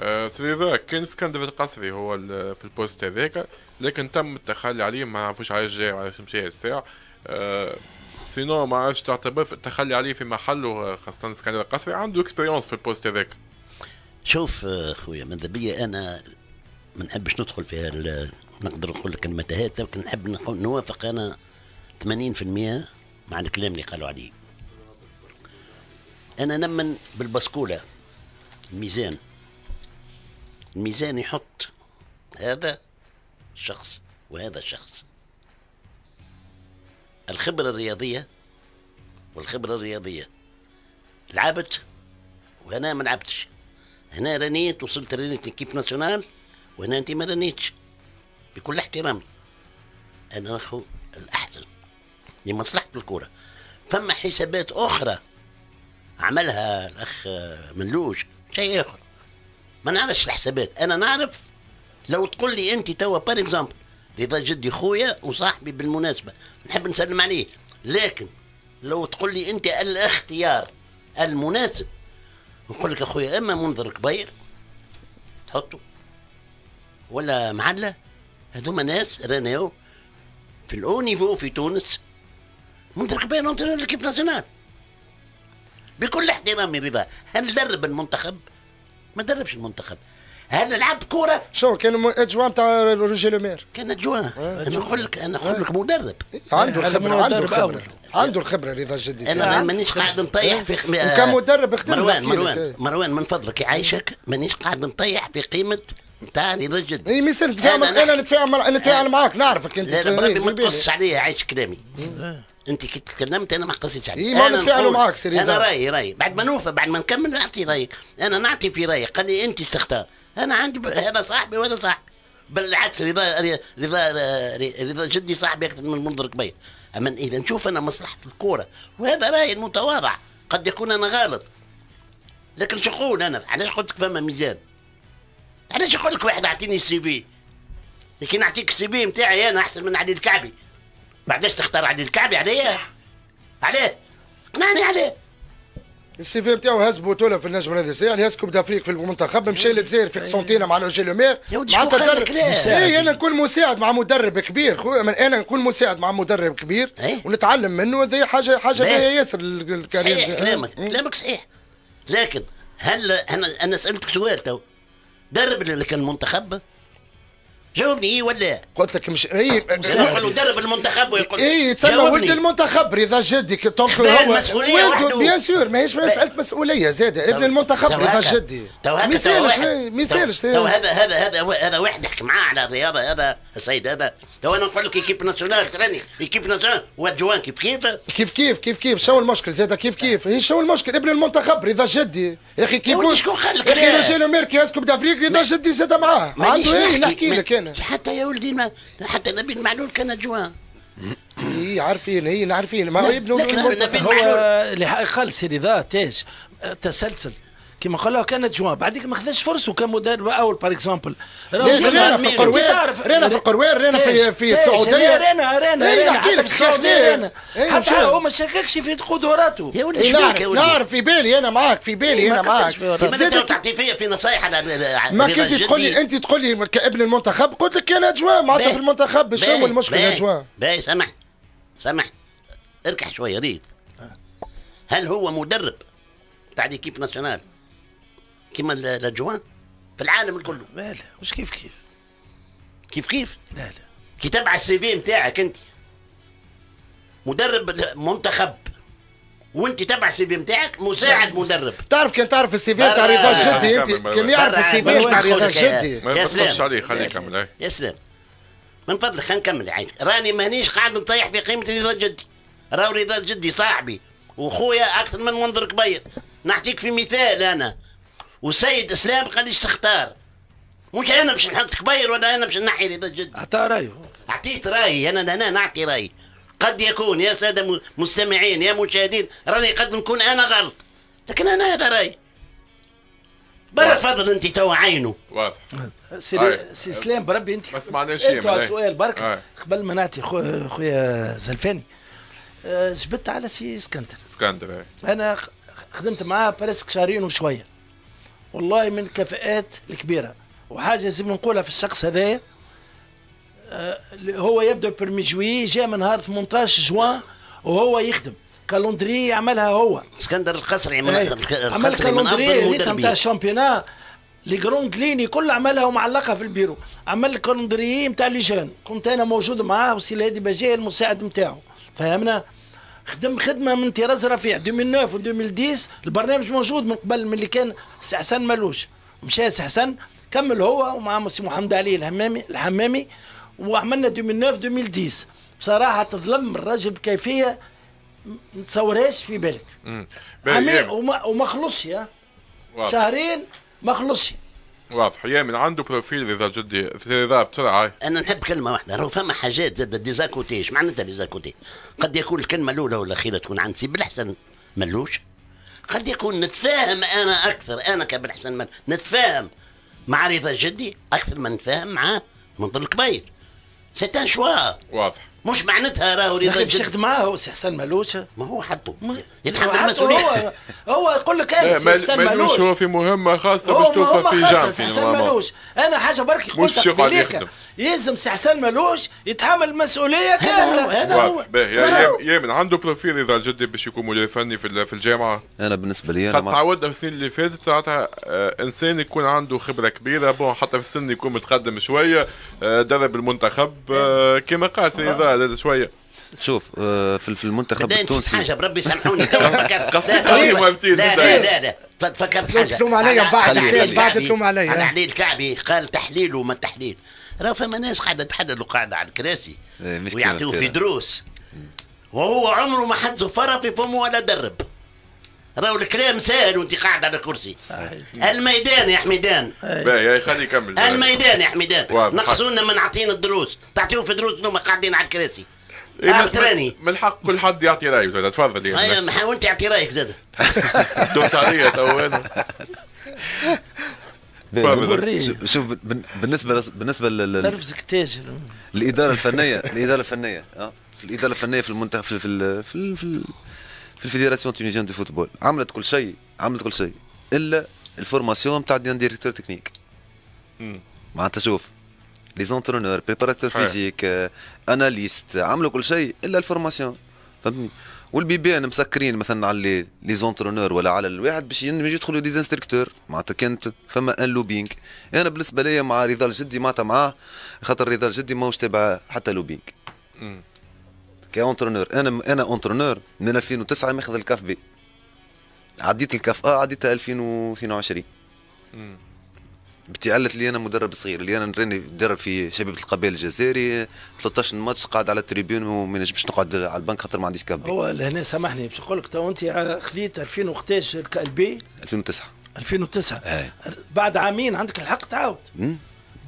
آه، سيدي ذا كان اسكندر القصري هو في ال poste هذاك لكن تم التخلي عليه ما نعرفوش علاش جاي وعلاش مشى الساعة. آه، sinon ما عرفتش تعتبر التخلي عليه في محله آه، خاصة اسكندر القصري عنده expérience في ال poste هذاك. شوف خويا ماذا بيا أنا ما نحبش ندخل في هال- نقدر نقول لك المتاهات لكن نحب نوافق أنا 80% مع الكلام اللي قالوا عليه. أنا نمن بالبسكولة. الميزان الميزان يحط هذا شخص وهذا شخص الخبرة الرياضية والخبرة الرياضية. لعبت وأنا ما لعبتش. هنا رنيت وصلت رنيت كيف ناسيونال وهنا أنت ما رنيتش. بكل احترامي أنا أخو الأحسن لمصلحة الكرة فما حسابات أخرى عملها الأخ منلوش شيء آخر. ما نعرفش الحسابات. أنا نعرف لو تقول لي أنت توا par exemple رضا جدي خويا وصاحبي بالمناسبة نحب نسلم عليه. لكن لو تقول لي أنت الاختيار المناسب نقول لك أخويا إما منذر كبير تحطه. ولا معلة هذوما ناس راناو في ال haut niveau في تونس. منذر كبير entraîna l'équipe nationale بكل احترامي رضا هل درب المنتخب؟ ما دربش المنتخب. هل لعب كورة؟ شو كان adjoint تاع روجي لومير كان adjoint. أنا نقول لك أنا نقول لك مدرب. عنده هذا الخبره عنده أول. عنده الخبرة رضا جدي أنا ما- مانيش قاعد نطيح في خم... وكان مدرب اخدم مروان مروان إيه. مروان من فضلك يعيشك مانيش قاعد نطيح في قيمة نتاع رضا جدي إي ميسر نتفاهم أنا أنا نتفاهم نتفاهم معاك نعرفك أنت لا بربي ما. تقصش عليا عايش كلامي. انت كي تكلمت أنا ما قصيتش عليك. إيه، ما نتفاعلوا معاك سيدي أنا. رأيي رأيي. بعد ما نوفى بعد ما نكمل نعطي رايي أنا نعطي في رايي قال لي أنت تختار؟ أنا عندي ب... هذا صاحبي وهذا صاحبي. بالعكس رضا رضا رضا جدي صاحبي أكثر من منظر كبير. أما إذا نشوف أنا مصلحة الكورة وهذا رأيي المتواضع. قد يكون أنا غلط. لكن شو نقول أنا؟ علاش قلت لك فما ميزان؟ علاش يقول لك واحد اعطيني ال CV؟ لكن نعطيك ال CV نتاعي أنا أحسن من علي الكعبي. بعداش تختار علي الكعبي عليا عليه. اقنعني عليه. ال CV نتاعو هز بطولة في النجم هذا الساعة هز Coupe d'Afrique في المنتخب مشى للجزائر في قسنطينه مع روجي لومير. يا ودي معناتها شكون قال درب لك لا؟ اي أنا نكون مساعد مع مدرب كبير خويا من- أنا نكون مساعد مع مدرب كبير إيه. ونتعلم منه هذه حاجة حاجة باهي. باهيه ياسر ال- ال carrière صحيح كلامك كلامك صحيح. لكن هل أنا أنا سألتك سؤال تو. درب اللي كان المنتخب؟ جاوبني إيه ولا؟ لا؟ قلت لك مش اي يروح له درب المنتخب ويقول اي جاوبني. ولد المنتخب رضا جدي donc هو. المسؤولية وحده. bien sûr ماهيش مساله مسؤولية زادة. ابن المنتخب رضا جدي. ما يسالش ما يسالش هذا هذا هذا هذا واحد نحكي معاه على الرياضة هذا السيد هذا. تو أنا نقول لك équipe nationale تراني. équipe nationale و adjoint كيف كيف؟ كيف كيف كيف كيف؟ شو المشكل زاد كيف كيف؟ هي شو المشكل؟ ابن المنتخب رضا جدي. يا أخي كيف شكون لك يا أخي لا؟ روجيلو ميركي يسكب دافريك رضا جدي زاد معاه. عنده إيه نحكي لك أنا. حتى يا ولدي ما حتى نبيل معلول كان جوان. اي عارفين هي عارفين. ما هو ابن لكن. نبيل هو معلول اللي قال سيدي ذا تاج تسلسل. كما قال له كانت جوان بعديك ما خذاش فرصة كمدرب أول بار اكزومبل رينا في القروير. رينا في القروير رينا في في السعودية. رينا رينا إيه، رينا نحكي لك في السعودية إيه، حتى مشى. هو ما شككش في قدراته. يا ولدي إيه، نعرف يا ولدي؟ نعرف في بالي أنا معاك في بالي أنا معاك. كيما انت زادك تعطي فيا في نصايح على ما كنت تقول لي. أنت تقول لي كأبن المنتخب قلت لك كان أجواء. معناتها. في المنتخب باش باهي، هو المشكل أجواء. باهي سمح سمح اركح شوية ريد هل هو مدرب؟ تاع ليكيب ناسيونال؟ كيما ال- الأجوان في العالم الكل لا لا مش كيف كيف. كيف كيف؟ لا لا. كي تبع ال CV نتاعك أنت. مدرب منتخب. وأنت تبع ال CV نتاعك مساعد مدرب. تعرف كان تعرف ال CV تاع برا. رضا جدي؟ أنت كان يعرف ال CV برا. تاع رضا خذك يا- سلام. عليه خليه يكمل. يا سلام. من فضلك خلينا نكمل عايش راني مانيش قاعد نطيح في قيمة رضا جدي. راهو رضا جدي صاحبي. واخويا أكثر من منذر كبير. نعطيك في مثال أنا. وسيد اسلام قال ليش تختار؟ مش أنا باش نحط كبير ولا أنا باش نحي رضا جدي. حتى رأيه. أعطيت رأيي أنا أنا نعطي رأيي. قد يكون يا سادة مستمعين يا مشاهدين راني قد نكون أنا غلط. لكن أنا هذا رايي برا تفضل أنت تو عينه واضح. سي سلام بربي أنت ما سمعناش على سؤال برك. قبل ما نعطي خو- خويا زلفاني. آه، جبت على سي اسكندر. اسكندر هاي. أنا خدمت معاه presque شهرين وشوية. والله من الكفاءات الكبيرة. وحاجة لازم نقولها في الشخص هذايا آه، هو يبدأ premier juillet جاء من نهار 18 جوان وهو يخدم. calendrier يعملها هو. اسكندر القصري من. عمل calendrier rythme تاع المدربين ال championnat les grandes lignes كل عملها ومعلقها في البيرو. عمل ال calendrier نتاع les jeunes كنت أنا موجود معاه وسي الهادي بجاي المساعد نتاعو فهمنا؟ خدم خدمة من طراز رفيع 2009 و 2010 البرنامج موجود من قبل من اللي كان سي حسن ملوش مشى سي حسن كمل هو ومع سي محمد علي الهمامي الحمامي. وعملنا 2009 2010 بصراحة تظلم الراجل بكيفية ما تصورهاش في بالك. مم. باهي، عامين يامن. وما, وما خلصش شهرين ما خلصش. واضح. يامن عنده profil رضا جدي إذا بسرعة. أنا نحب كلمة واحدة راهو فما حاجات زاد des à côtés إيش معناتها des à côtés قد يكون الكلمة الأولى والاخيره تكون عند سي بالحسن ملوش. قد يكون نتفاهم أنا أكثر أنا كبالحسن مل... نتفاهم مع رضا جدي أكثر ما نتفاهم مع منذر الكبير. c'est un choix واضح. مش معناتها راهو رضا باش يخدم معاه هو سي حسن ملوش. ما هو حطه. ما- يتحمل المسؤوليه هو هو يقول لك لا، أنا سي حسن مالوش هو في مهمة خاصة باش توصل هو في جامعه سي حسن. ملوش. أنا حاجة برك قلت. هيك. يلزم سي حسن ملوش يتحمل المسؤوليه كامله هذا هو. باهي يا يام- يامن عنده profil رضا جدي باش يكون مدير فني في ال- في الجامعة؟ أنا بالنسبة لي أنا. تعودنا في السنين اللي فاتت ساعتها آه، إنسان يكون عنده خبرة كبيرة. bon حتى في السن يكون متقدم شوية آه، درب المنتخب آه، كما قال هذا شوية. شوف آه، في في المنتخب التونسي. حاجة بربي سامحوني. تو فكرت. قصيت لا، لا، لا فكرت حاجة. تلوم عليا بعد بعد تلوم عليا. على علي الكعبي قال تحليل وما تحليل. راه فما ناس قاعدة تحلل وقاعده على الكراسي. إيه، كلمة في. دروس وهو عمره ما حد زفره في فمه ولا درب. راهو الكلام سهل وانت قاعد على كرسي الميدان يا حميدان. باهي خليه يكمل الميدان يا حميدان. نقصونا من عاطين الدروس. تعطيهم في دروس انهم قاعدين على الكراسي. إيه، آه، من- الحق كل حد يعطي رأيه زاد. تفضل يا ما حاول تعطي رأيك زاد. دوت عليا تو أنا شوف- بالنسبة بالنسبة لل- نرفزك تاج الاداره الفنية الاداره الفنية آه. الإدارة الفنية في المنتخب في في في في, ال- في ال Fédération Tunisienne de Football عملت كل شيء عملت كل شيء إلا ال formation تاع directeur technique. معناتها شوف les entraîneurs préparateur. physique analyste عملوا كل شيء إلا ال formation. فهمتني؟ والبي بي ان مسكرين مثلا على les les entraîneurs ولا على الواحد باش يدخلوا des instructeurs معناتها كانت فما un lobbying أنا بالنسبة لي مع رضا الجدي معناتها معاه خاطر رضا الجدي ماهوش تابع حتى lobbying. ك entraîneur أنا أنا entraîneur من 2009 ماخذ ال CAF B. عديت ال CAF A عديتها 2022 مم. بتعلت لي أنا مدرب صغير اللي أنا نراني ندرب في شبيبه القبائل الجزائري 13 ماتش قاعد على ال tribune وما نجمش نقعد على البنك خاطر ما عنديش CAF B. هو لهنا سامحني باش نقول لك تو أنت خذيت 2011 ال B؟ 2009 2009 اي بعد عامين عندك الحق تعاود.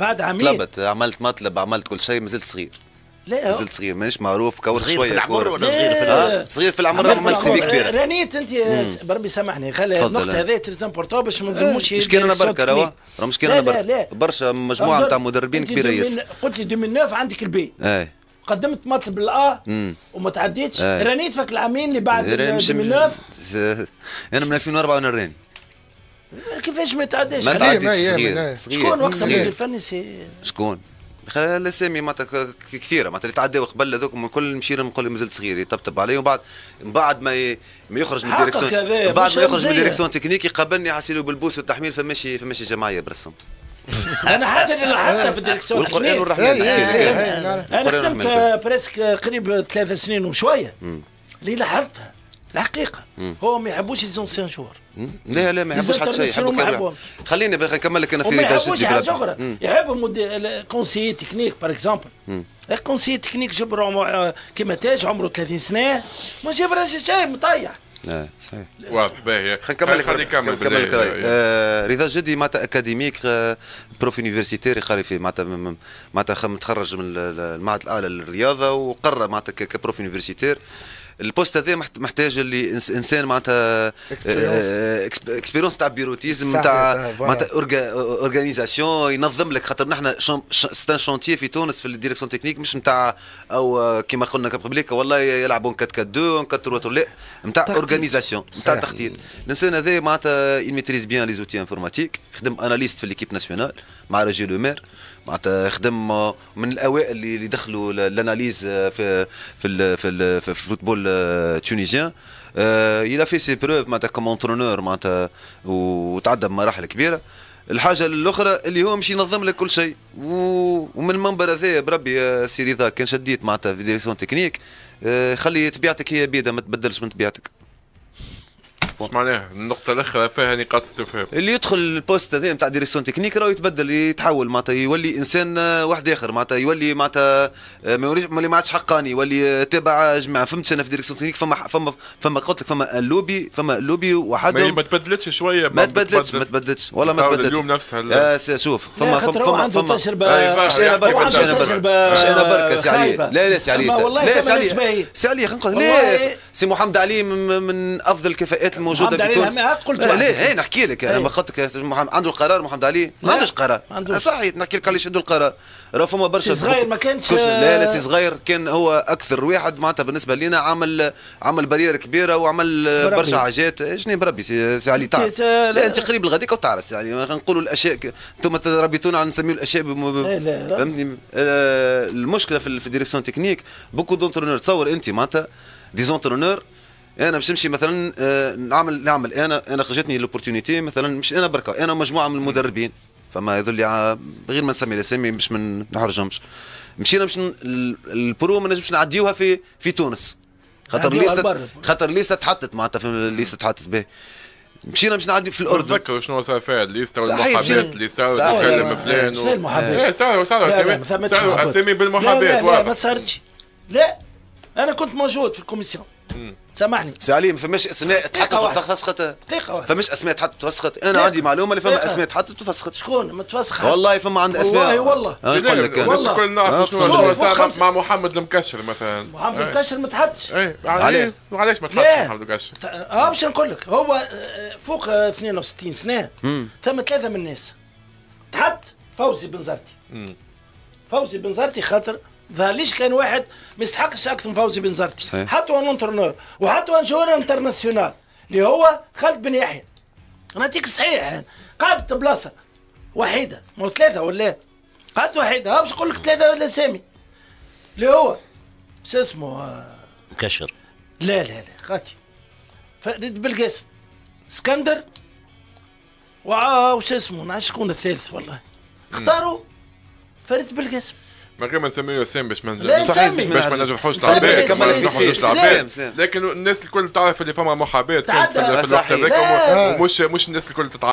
بعد عامين. طلبت عملت مطلب عملت كل شيء مازلت صغير. لا مازلت صغير مانيش معروف كور صغير شوية في العمر. ولا صغير في. آه، صغير في العمر عملت سي في. كبيره رانيت أنت بربي سامحني خلي. النقطه هذه تريز امبورتون باش ما نظلموش مش كان أنا بركه راه راه مش كان أنا. بركه برشا مجموعة. نتاع مدربين كبيرة 2000 ياسر قلت لي 2009 عندك البي أي قدمت مطلب الا امم وما تعديتش. رانيت فك العامين اللي بعد راني مش 2009 أنا من 2004 وأنا راني كيفاش ما تعداش ما تعديش صغير شكون وقت الفني سي شكون؟ خلال الاسامي معناتها كثيرة. معناتها اللي تعداو قبل هذوك من كل مشير نقول مازلت صغير يطبطب عليه وبعد من بعد ما ي... ما يخرج من حقك ديريكسيون هذا، من بعد ما يخرج من زي- ديريكسيون تكنيك يقابلني حاسيلو بالبوس والتحميل فماشي فماشي جماعيه برسم. أنا حاجة اللي لاحظتها في الديريكسيون والقرآن. والرحمن. أنا خدمت بريسك قريب ثلاث سنين وشوية. اللي لاحظتها. الحقيقة. هو ما يحبوش ليزونسيان جور. لا لا ما يحبوش حتى شيء يحبوا ما يحبوهمش. خليني نكمل لك أنا في ريتاج يحبوش حاجة بلاد. أخرى. يحبوا كونسيي تكنيك باغ اكزومبل كونسيي تكنيك جبر عمر- كيما تاج عمره 30 سنة. ما جاب راجل شيء مطيح. آه صحيح. واضح باهي. خلينا نكمل نكمل. رأيي. آه، رضا جدي معناتها أكاديميك prof universitaire قاري في معناتها معناتها متخرج من ال- ال- المعهد الأعلى للرياضة وقرر معناتها ك- ك prof universitaire ال poste هذا محت- محتاج اللي إنسان معناتها expérience تاع bureautisme تاع صحيح، معناتها organisation ينظم لك خاطر نحن c'est un chantier في تونس في ال direction technique مش نتاع أو آه، كيما قلنا قبل والله يلعبون 4 4 2 4 3 لا نتاع organisation نتاع. تخطيط الإنسان هذا معناتها ي maîtrise bien les outils informatiques خدم analyste في l'équipe nationale مع روجي لومير معناتها خدم من الأوائل اللي دخلوا ل- ال analyse آه، في في ال في, ال في ال football tunisien il a fait ses preuves معناتها comme entraîneur معناتها وتعدى بمراحل كبيرة. الحاجة الأخرى اللي هو مش ينظم لك كل شيء. ومن المنبر هذا بربي سي رضا كان شديت معناتها في direction technique. آه، خلي طبيعتك هي بيضة ما تبدلش من طبيعتك. إيش معناها. النقطة الأخرى فيها نقاط استفهام. اللي يدخل ال poste هذا نتاع direction technique راه يتبدل يتحول معناتها يولي إنسان آه، واحد آخر معناتها يولي معناتها آه، ما يوليش ما ما عادش حقاني يولي آه، تابع جماعة. فهمت أنا في direction technique؟ فما فما فما قلت لك فما اللوبي فما اللوبي وحدهم. ما تبدلتش شوية ما تبدلتش ما بتبدل. تبدلش والله ما تبدلش اليوم نفسها آه شوف فما فما فما فما أيوة. مش أنا برك مش أنا برك مش أنا برك سي علي. لا لا سي علي. لا سي علي. سي علي خلينا نقول لا سي محمد علي من, من أفضل الكفاءات الموجوده محمد في تونس. لا هي نحكي لك. أنا أي. ما محمد- عنده القرار محمد علي؟ ما عندوش قرار. صحيح نحكي لك علاش عنده القرار. راه فما برشا سي صغير ما كانش- لا لا سي صغير كان هو أكثر واحد. معناتها بالنسبة لنا عمل عمل carrière كبيرة وعمل. برشا حاجات. شنو بربي؟ سي, سي علي تعرف لا. أنت قريب لغاديك وتعرف يعني نقولوا الأشياء أنتم تربيتونا على نسميو الأشياء. فهمتني؟ آه، المشكلة في في ال direction technique. beaucoup d'entraîneurs تصور أنت معناتها des entraîneurs أنا باش نمشي مثلا آه، نعمل نعمل. أنا أنا خرجتني l'opportunité مثلا مش أنا بركة أنا مجموعة من المدربين. فما يظل غير ما نسمي الأسامي باش ما نحرجهمش. مشينا باش ال Pro ما نجمش نعديوها في في تونس. خاطر لبرا. خاطر الليستة تحطت معناتها في الليستة تحطت به. مشينا باش نعدي في الأردن. تذكروا شنو صار فيها؟ الليستة صحيح، والمحابات اللي صاروا. تكلم لا، فلان شنو المحابات؟ صاروا صاروا أسامي بالمحابات لا, لا ما واضح. تصارتش لا أنا كنت موجود في ال commission. سامحني سي علي ما فماش أسماء تحطت. وتفسخت دقيقة واحدة فماش أسماء تحطت وتفسخت أنا. عندي معلومة اللي فما. أسماء تحطت وتفسخت شكون متفسخ والله فما عند أسماء والله والله. أنا نقول لك الناس والله. الكل نعرف آه، شنو صار. مع محمد المكشر مثلا محمد إيه. الكشر ما تحطش إيه عليه. عليه وعلاش ما. تحطش محمد المكشر آه باش نقول لك هو آه، فوق آه، 62 سنة ثم ثلاثة من الناس تحط فوزي بن زرتي فوزي بن زرتي خاطر ظهر ليش كان واحد ما يستحقش أكثر من فوزي بن زرتي صحيح. حطوا un entraîneur وحطوا un joueur international اللي هو خالد بن يحيى. نعطيك صحيح يعني قعدت بلاصة وحيدة مو ثلاثة ولا قعدت وحيدة. باش نقول لك ثلاثة ولا سامي؟ اللي هو شو اسمه؟ آه، كشر لا لا لا خاتي فريد بالقاسم. اسكندر. وش اسمه؟ نعرف شكون الثالث والله. اختاروا فريد بالقاسم. من غير ما نسميه اسامي باش ما صحيح، باش ما نجرحوش العباد اسم- ما اسم- نجرحوش العباد. لكن الناس الكل تعرف اللي فما محاباة كانت في الوقت. هذاك. ومش مش الناس الكل تتعرف